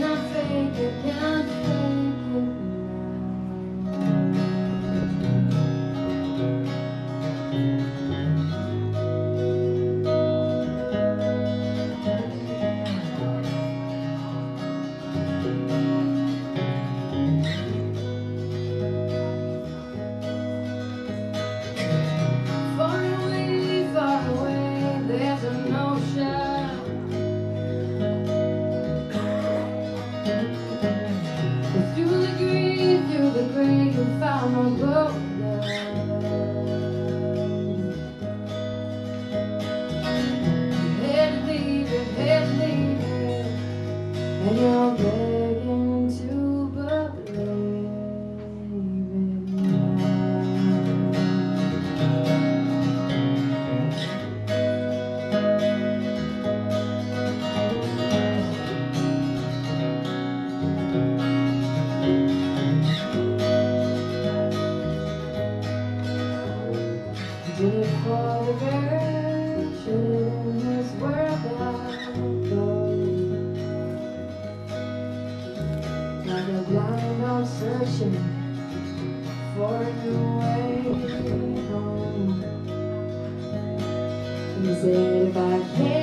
cannot fake it, can't fake searching for a new way home. If I can't.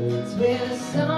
It's where the sun